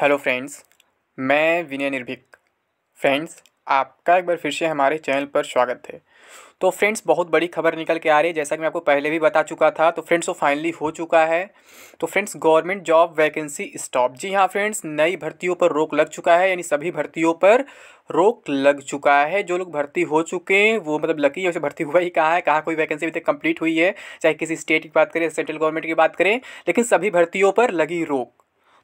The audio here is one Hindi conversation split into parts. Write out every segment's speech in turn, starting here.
हेलो फ्रेंड्स, मैं विनय निर्भीक। फ्रेंड्स, आपका एक बार फिर से हमारे चैनल पर स्वागत है। तो फ्रेंड्स, बहुत बड़ी खबर निकल के आ रही है, जैसा कि मैं आपको पहले भी बता चुका था तो फ्रेंड्स, वो फाइनली हो चुका है। तो friends government job vacancy stop जी हाँ फ्रेंड्स, नई भर्तियों पर रोक लग चुका है, यानी सभी भर्तियों पर रोक लग चुका है। जो लोग भर्ती हो चुके हैं, वो मतलब लकी है, उसे भर्ती हुआ ही कहाँ है, कहाँ कोई वैकेंसी अभी तक कंप्लीट हुई है, चाहे किसी स्टेट की बात करें सेंट्रल गवर्नमेंट की बात करें, लेकिन सभी भर्तियों पर लगी रोक।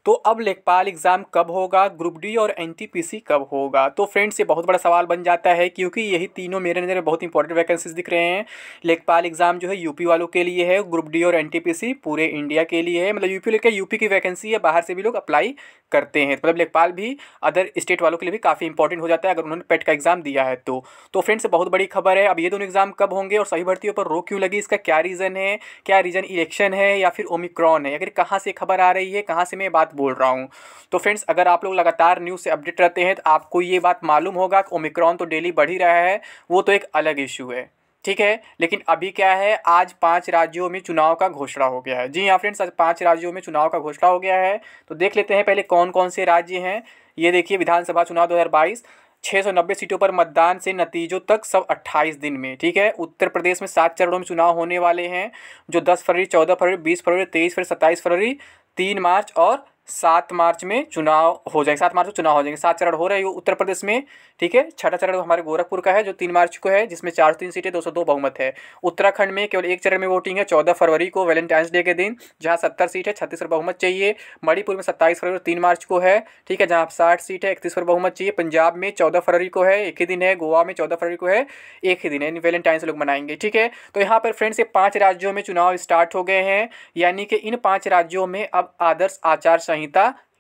तो अब लेखपाल एग्ज़ाम कब होगा? ग्रुप डी और एनटीपीसी कब होगा? तो फ्रेंड्स, ये बहुत बड़ा सवाल बन जाता है क्योंकि यही तीनों मेरे नज़र में बहुत इंपॉर्टेंट वैकेंसीज दिख रहे हैं। लेखपाल एग्ज़ाम जो है यूपी वालों के लिए है, ग्रुप डी और एनटीपीसी पूरे इंडिया के लिए है। मतलब यूपी लेकर यूपी की वैकेंसी है, बाहर से भी लोग अप्लाई करते हैं। मतलब लेखपाल भी अदर स्टेट वालों के लिए भी काफ़ी इंपॉर्टेंट हो जाता है, अगर उन्होंने पेट का एग्ज़ाम दिया है तो। तो फ्रेंड्स बहुत बड़ी खबर है। अब ये दोनों एग्ज़ाम कब होंगे और सही भर्तियों पर रोक क्यों लगी? इसका क्या रीज़न है? क्या रीज़न इलेक्शन है या फिर ओमिक्रॉन है? अगर कहाँ से खबर आ रही है? कहाँ से मैं बात बोल रहा हूँ? तो फ्रेंड्स अगर आप लोग लगातार न्यूज़ से अपडेट रहते हैं तो आपको ये बात मालूम होगा कि ओमिक्रॉन तो डेली बढ़ ही रहा है, वो तो एक अलग इशू है। ठीक है? लेकिन अभी क्या है? आज पाँच राज्यों में चुनाव का घोषणा हो गया है। जी हाँ फ्रेंड्स आज पाँच राज्यों में चुनाव का घोषणा हो गया है। तो देख लेते हैं पहले कौन कौन से राज्य हैं। ये देखिए, विधानसभा चुनाव 2022 690 सीटों पर मतदान से नतीजों तक सब 28 दिन में, ठीक है? उत्तर प्रदेश में सात चरणों में चुनाव होने वाले हैं, जो 10 फरवरी 14 फरवरी 20 फरवरी 23 फरवरी 27 फरवरी, तीन मार्च और सात मार्च में चुनाव हो जाएँगे। सात मार्च को चुनाव हो जाएँगे। सात चरण हो रहे हैं उत्तर प्रदेश में, ठीक है? छठा चरण हमारे गोरखपुर का है, जो तीन मार्च को है, जिसमें चार सौ तीन सीटें, दो सौ दो बहुमत है। उत्तराखंड में केवल एक चरण में वोटिंग है, चौदह फरवरी को वैलेंटाइंस डे के दिन, जहाँ सत्तर सीट है छत्तीस पर बहुमत चाहिए। मणिपुर में सत्ताईस फरवरी तीन मार्च को है, ठीक है? जहाँ साठ सीट है, इकतीस पर बहुमत चाहिए। पंजाब में चौदह फरवरी को है, एक ही दिन है। गोवा में चौदह फरवरी को है, एक ही दिन है। वैलेंटाइंस लोग मनाएँगे, ठीक है? तो यहाँ पर फ्रेंड्स, ये पाँच राज्यों में चुनाव स्टार्ट हो गए हैं। यानी कि इन पाँच राज्यों में अब आदर्श आचार संहिता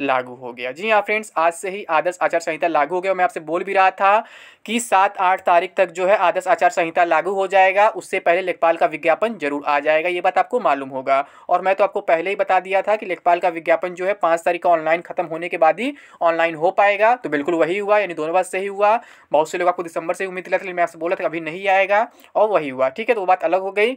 लागू हो गया। जी हाँ फ्रेंड्स, आज से ही आदर्श आचार संहिता लागू हो गया मैं आपसे बोल भी रहा था कि सात आठ तारीख तक जो है आदर्श आचार संहिता लागू हो जाएगा, उससे पहले लेखपाल का विज्ञापन ज़रूर आ जाएगा, ये बात आपको मालूम होगा। और मैं तो आपको पहले ही बता दिया था कि लेखपाल का विज्ञापन जो है पाँच तारीख का ऑनलाइन खत्म होने के बाद ही ऑनलाइन हो पाएगा तो बिल्कुल वही हुआ, यानी दोनों बात सही हुआ। बहुत से लोग आपको दिसंबर से उम्मीद दिला था मैं आपसे बोला था अभी नहीं आएगा, और वही हुआ। ठीक है तो वो बात अलग हो गई।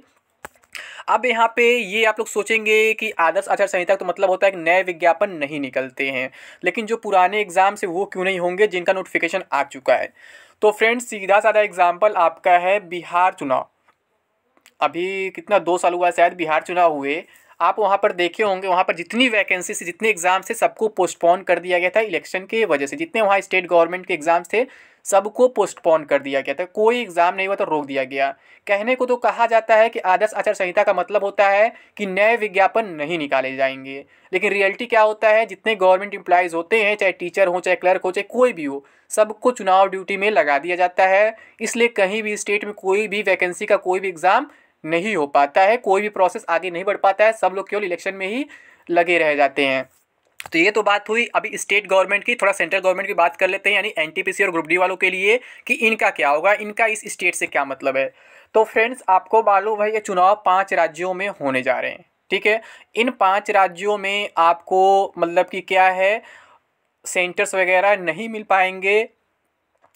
अब यहाँ पे ये आप लोग सोचेंगे कि आदर्श आचार संहिता तो मतलब होता है कि नए विज्ञापन नहीं निकलते हैं। लेकिन जो पुराने एग्ज़ाम से वो क्यों नहीं होंगे, जिनका नोटिफिकेशन आ चुका है। तो फ्रेंड्स सीधा साधा एग्ज़ाम्पल आपका है बिहार चुनाव। अभी कितना दो साल हुआ शायद बिहार चुनाव हुए। आप वहाँ पर देखे होंगे, वहाँ पर जितनी वैकेंसी से जितने एग्ज़ाम से सबको पोस्टपोन कर दिया गया था इलेक्शन के वजह से। जितने वहाँ स्टेट गवर्नमेंट के एग्ज़ाम्स थे, सबको पोस्टपोन कर दिया गया था। कोई एग्ज़ाम नहीं हुआ तो रोक दिया गया। कहने को तो कहा जाता है कि आदर्श आचार संहिता का मतलब होता है कि नए विज्ञापन नहीं निकाले जाएँगे। लेकिन रियलिटी क्या होता है? जितने गवर्नमेंट एम्प्लॉयज़ होते हैं, चाहे टीचर हो, चाहे क्लर्क हो, चाहे कोई भी हो, सबको चुनाव ड्यूटी में लगा दिया जाता है। इसलिए कहीं भी स्टेट में कोई भी वैकेंसी का कोई भी एग्ज़ाम नहीं हो पाता है, कोई भी प्रोसेस आगे नहीं बढ़ पाता है, सब लोग केवल इलेक्शन में ही लगे रह जाते हैं। तो ये तो बात हुई, अभी स्टेट गवर्नमेंट की, थोड़ा सेंट्रल गवर्नमेंट की बात कर लेते हैं, यानी एनटीपीसी और ग्रुप डी वालों के लिए कि इनका क्या होगा, इनका इस स्टेट से क्या मतलब है। तो फ्रेंड्स आपको मालूम है, ये चुनाव पाँच राज्यों में होने जा रहे हैं, ठीक है? इन पाँच राज्यों में आपको मतलब कि क्या है सेंटर्स वगैरह नहीं मिल पाएँगे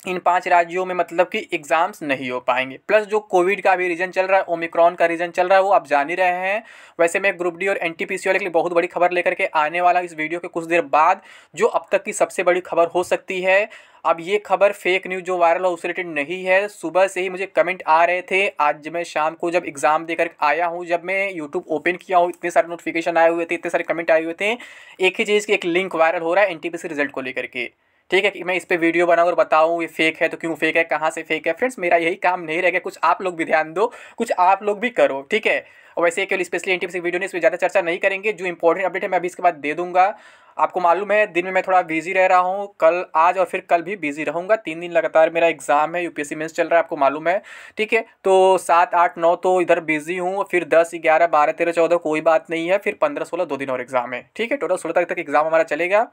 इन पाँच राज्यों में मतलब कि एग्ज़ाम्स नहीं हो पाएँगे। प्लस जो कोविड का भी रीज़न चल रहा है ओमिक्रॉन का रीज़न चल रहा है, वो आप जान ही रहे हैं। वैसे मैं ग्रुप डी और एन टी वाले के लिए बहुत बड़ी खबर लेकर के आने वाला इस वीडियो के कुछ देर बाद, जो अब तक की सबसे बड़ी खबर हो सकती है। अब ये खबर फेक न्यूज़ जो वायरल है, उससे रिलेटेड नहीं है। सुबह से ही मुझे कमेंट आ रहे थे। आज मैं शाम को जब एग्ज़ाम देकर आया हूँ, जब मैं यूट्यूब ओपन किया हूँ, इतने सारे नोटिफिकेशन आए हुए थे, इतने सारे कमेंट आए हुए थे। एक ही चीज़ की एक लिंक वायरल हो रहा है एनटीपीसी रिज़ल्ट को लेकर के। ठीक है कि मैं इस पर वीडियो बनाऊँ और बताऊँ ये फेक है तो क्यों फेक है, कहाँ से फेक है? फ्रेंड्स मेरा यही काम नहीं रहेगा, कुछ आप लोग भी ध्यान दो, कुछ आप लोग भी करो, ठीक है? और वैसे केवल स्पेशली एन वीडियो ने इस पर ज़्यादा चर्चा नहीं करेंगे, जो इंपॉर्टेंट अपडेट है मैं अभी इसके बाद दे दूँगा। आपको मालूम है, दिन में मैं थोड़ा बिज़ी रह रहा हूँ, कल, आज और फिर कल भी बिज़ी रहूँगा, तीन दिन लगातार मेरा एग्ज़ाम है यूपीएससी मेंस चल रहा है, आपको मालूम है, ठीक है? तो सात, आठ, नौ तो इधर बिज़ी हूँ, फिर दस, ग्यारह, बारह, तेरह, चौदह, कोई बात नहीं है, फिर पंद्रह, सोलह, दो दिन और एग्ज़ाम है, ठीक है? टोटल सोलह तारीख तक एग्ज़ाम हमारा चलेगा।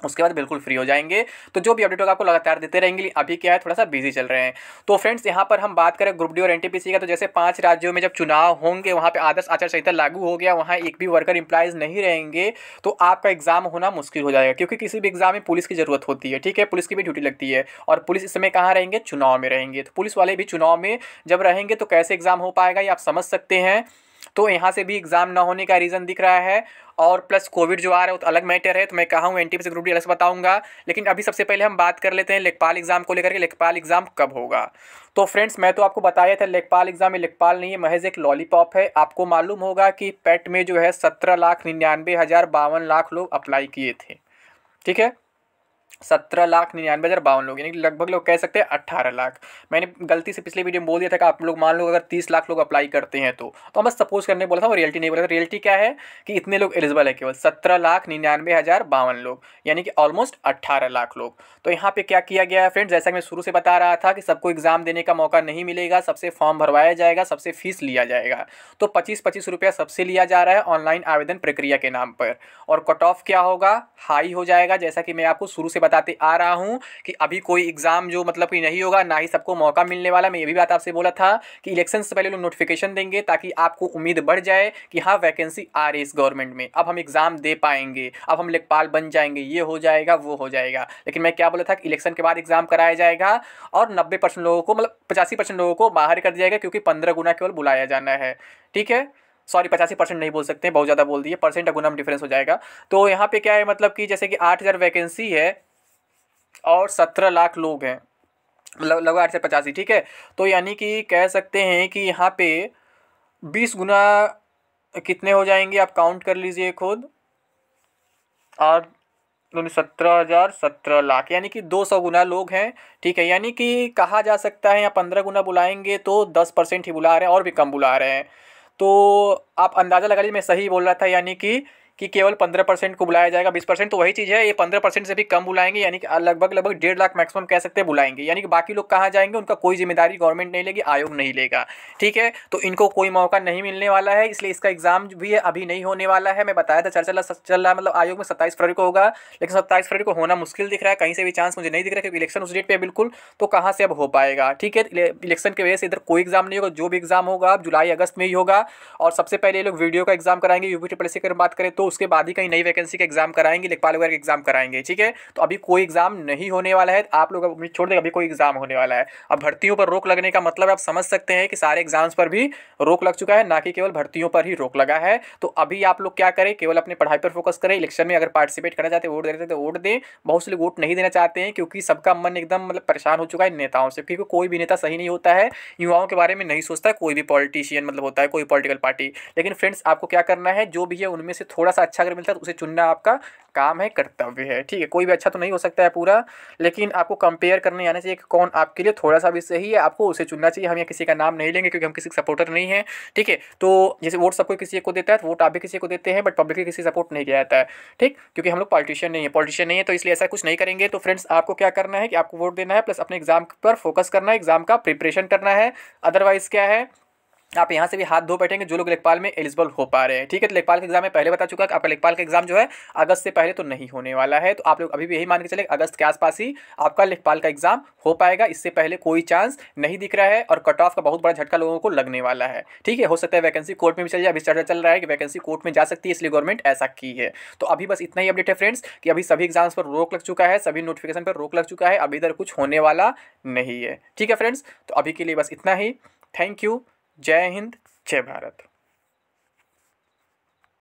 उसके बाद बिल्कुल फ्री हो जाएँगे। तो जो भी अपडेट होगा आपको लगातार देते रहेंगे। अभी क्या है, थोड़ा सा बिज़ी चल रहे हैं। तो फ्रेंड्स यहाँ पर हम बात करें ग्रुप डी और एनटीपीसी का। तो जैसे पाँच राज्यों में जब चुनाव होंगे, वहाँ पे आदर्श आचार संहिता लागू हो गया, वहाँ एक भी वर्कर इंप्लाइज नहीं रहेंगे तो आपका एग्ज़ाम होना मुश्किल हो जाएगा। क्योंकि किसी भी एग्ज़ाम में पुलिस की ज़रूरत होती है, ठीक है? पुलिस की भी ड्यूटी लगती है। और पुलिस इस समय कहाँ रहेंगे? चुनाव में रहेंगे। तो पुलिस वाले भी चुनाव में जब रहेंगे तो कैसे एग्ज़ाम हो पाएगा, ये आप समझ सकते हैं। तो यहाँ से भी एग्ज़ाम ना होने का रीज़न दिख रहा है और प्लस कोविड जो आ रहा है वो तो अलग मैटर है तो मैं कहा हूँ एन टी पी ग्रुप अलग से बताऊँगा। लेकिन अभी सबसे पहले हम बात कर लेते हैं लेखपाल एग्ज़ाम को लेकर के लेखपाल एग्ज़ाम कब होगा? तो फ्रेंड्स मैं तो आपको बताया था लेखपाल एग्ज़ाम में लेखपाल नहीं है, महज एक लॉलीपॉप है। आपको मालूम होगा कि पेट में जो है सत्रह लाख निन्यानवे हज़ार बावन लाख लोग अप्लाई किए थे। ठीक है? सत्रह लाख निन्यानवे हज़ार बावन लोग, यानी कि लगभग लोग कह सकते हैं अट्ठारह लाख। मैंने गलती से पिछले वीडियो में बोल दिया था कि आप लोग, मान लो अगर तीस लाख लोग अप्लाई करते हैं तो। तो हम सपोज़ करने बोला था, वो रियलिटी नहीं बोला था। रियलिटी क्या है कि इतने लोग एलिजिबल है केवल, सत्रह लाख निन्यानवे हज़ार बावन लोग, यानी कि ऑलमोस्ट अट्ठारह लाख लोग। तो यहाँ पे क्या किया गया है फ्रेंड्स जैसा कि मैं शुरू से बता रहा था कि सबको एग्ज़ाम देने का मौका नहीं मिलेगा, सबसे फॉर्म भरवाया जाएगा, सबसे फ़ीस लिया जाएगा। तो पच्चीस पच्चीस रुपया सबसे लिया जा रहा है ऑनलाइन आवेदन प्रक्रिया के नाम पर। और कट ऑफ़ क्या होगा? हाई हो जाएगा, जैसा कि मैं आपको शुरू से बताते आ रहा हूँ कि अभी कोई एग्ज़ाम जो मतलब कि नहीं होगा, ना ही सबको मौका मिलने वाला। मैं ये भी बात आपसे बोला था कि इलेक्शन से पहले लोग नोटिफिकेशन देंगे ताकि आपको उम्मीद बढ़ जाए कि हाँ वैकेंसी आ रही इस गवर्नमेंट में। अब हम एग्ज़ाम दे पाएँगे, अब हम लेखपाल बन जाएँगे, ये हो जाएगा, वो हो जाएगा। लेकिन मैं क्या बोला था कि इलेक्शन के बाद एग्ज़ाम कराया जाएगा और नब्बे परसेंट लोगों को मतलब पचासी परसेंट लोगों को बाहर कर दिया जाएगा क्योंकि पंद्रह गुना केवल बुलाया जाना है। ठीक है? सॉरी पचासी परसेंट नहीं बोल सकते हैं, बहुत ज़्यादा बोल दिए, परसेंट गुना में डिफरेंस हो जाएगा। तो यहाँ पे क्या है मतलब कि जैसे कि आठ हज़ार वैकेंसी है और सत्रह लाख लोग हैं। लगभग आठ से पचासी, ठीक है? तो यानी कि कह सकते हैं कि यहाँ पे बीस गुना कितने हो जाएँगे, आप काउंट कर लीजिए खुद। और सत्रह हज़ार सत्रह लाख, यानी कि दो सौ गुना लोग हैं, ठीक है? यानी कि कहा जा सकता है या पंद्रह गुना बुलाएँगे तो दस परसेंट ही बुला रहे हैं और भी कम बुला रहे हैं। तो आप अंदाज़ा लगा लीजिए, मैं सही बोल रहा था, यानी कि कि केवल पंद्रह परसेंट को बुलाया जाएगा, बीस परसेंट तो वही चीज़ है, ये पंद्रह परसेंट से भी कम बुलाएँगे, यानी कि लगभग लगभग डेढ़ लाख मैक्सिमम कह सकते हैं बुलाएँगे। यानी कि बाकी लोग कहाँ जाएँगे, उनका कोई ज़िम्मेदारी गवर्नमेंट नहीं लेगी, आयोग नहीं लेगा। ठीक है? तो इनको कोई मौका नहीं मिलने वाला है, इसलिए इसका एग्ज़ाम भी है अभी नहीं होने वाला है। मैं बताया था चल चल रहा है मतलब आयोग में सत्ताईस फरवरी को होगा, लेकिन सत्ताईस फरवरी को होना मुश्किल दिख रहा है, कहीं से भी चांस मुझे नहीं दिख रहा क्योंकि इलेक्शन उस डेट पर बिल्कुल तो कहाँ से अब हो पाएगा? ठीक है? इलेक्शन की वजह से इधर कोई एग्ज़ाम नहीं होगा, जो भी एग्ज़ाम होगा, अब जुलाई, अगस्त में ही होगा, और सबसे पहले लोग वीडियो का एग्ज़ाम कराएँगे यूपी ट्रिपल की अगर बात करें तो उसके बाद ही कहीं नई वैकेंसी का एग्ज़ाम कराएँगे, लेखपाल वगैरह एग्ज़ाम कराएँगे, ठीक है? तो अभी कोई एग्ज़ाम नहीं होने वाला है, आप लोग अभी छोड़ दें अभी कोई एग्ज़ाम होने वाला है। अब भर्तियों पर रोक लगने का मतलब आप समझ सकते हैं कि सारे एग्ज़ाम्स पर भी रोक लग चुका है, ना कि केवल भर्तियों पर ही रोक लगा है। तो अभी आप लोग क्या करें, केवल अपनी पढ़ाई पर फोकस करें इलेक्शन में अगर पार्टिसिपेट करना चाहते हैं वोट देते तो वोट दें। बहुत से लोग वोट नहीं देना चाहते हैं, क्योंकि सबका मन एकदम मतलब परेशान हो चुका है नेताओं से, क्योंकि कोई भी नेता सही नहीं होता है, युवाओं के बारे में नहीं सोचता, कोई भी पॉलिटिशियन मतलब होता है, कोई पॉलिटिकल पार्टी लेकिन फ्रेंड्स आपको क्या करना है, जो भी है उनमें से थोड़ा सा अच्छा अगर मिलता है तो उसे चुनना आपका काम है, कर्तव्य है। ठीक है, कोई भी अच्छा तो नहीं हो सकता है पूरा, लेकिन आपको कंपेयर करने आना चाहिए कि कौन आपके लिए थोड़ा सा भी सही है, आपको उसे चुनना चाहिए। हम यहाँ किसी का नाम नहीं लेंगे क्योंकि हम किसी का सपोर्टर नहीं है, ठीक है? तो जैसे वोट सबको किसी को देता है तो वोट आप भी किसी को देते हैं बट पब्लिक किसी सपोर्ट नहीं किया जाता है, ठीक? क्योंकि हम लोग पॉलिटिशियन नहीं है पॉलिटिशियन नहीं है तो इसलिए ऐसा कुछ नहीं करेंगे। तो फ्रेंड्स आपको क्या करना है कि आपको वोट देना है प्लस अपने एग्ज़ाम पर फोकस करना है एग्ज़ाम का प्रिपरेशन करना है। अदरवाइज़ क्या है? आप यहाँ से भी हाथ धो बैठेंगे, जो लोग लेखपाल में एलिजिबल हो पा रहे हैं। ठीक है तो लेखपाल के एग्ज़ाम में पहले बता चुका कि आपका लेखपाल का एग्ज़ाम जो है, अगस्त से पहले तो नहीं होने वाला है। तो आप लोग अभी भी यही मान के चले, अगस्त के आसपास ही आपका लेखपाल का एग्ज़ाम हो पाएगा। इससे पहले कोई चांस नहीं दिख रहा है और कट ऑफ़ का बहुत बड़ा झटका लोगों को लगने वाला है। ठीक है, हो सकता है वैकेंसी कोर्ट में भी चल जाए, अभी चर्चा चल रहा है कि वैकेंसी कोर्ट में जा सकती है, इसलिए गवर्नमेंट ऐसा की है। तो अभी बस इतना ही अपडेट है फ्रेंड्स कि अभी सभी एग्ज़ाम्स पर रोक लग चुका है, सभी नोटिफिकेशन पर रोक लग चुका है अभी इधर कुछ होने वाला नहीं है। ठीक है फ्रेंड्स तो अभी के लिए बस इतना ही। थैंक यू जय हिंद जय भारत।